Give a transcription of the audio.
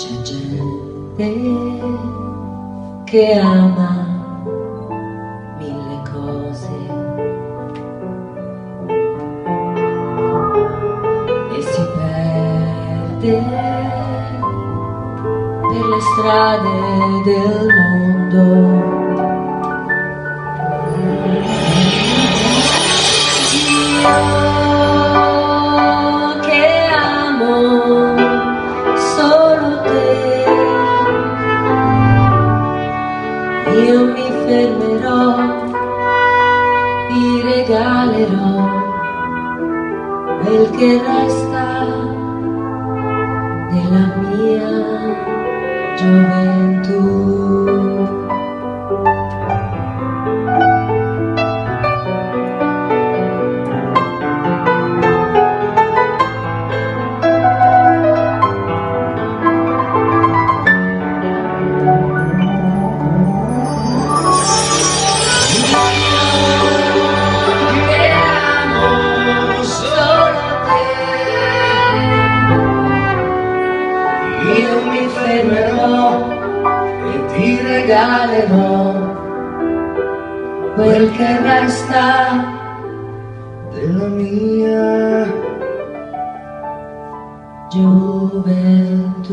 C'è gente che ama mille cose e si perde per le strade del mondo. Fermerò, ti regalerò quel che resta della mia gioventù. io mi fermerò e ti regalerò quel che resta della mia gioventù.